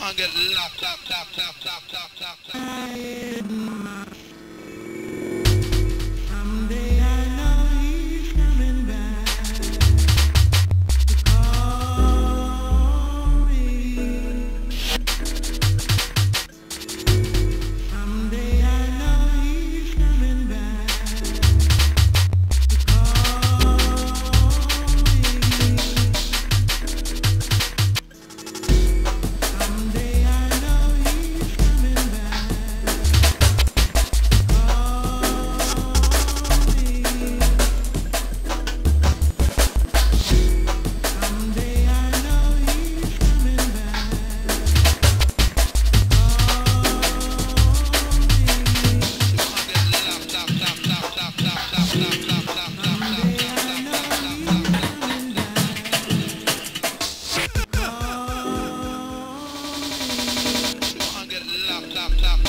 want to get locked, locked, locked, locked, locked, locked, locked. top.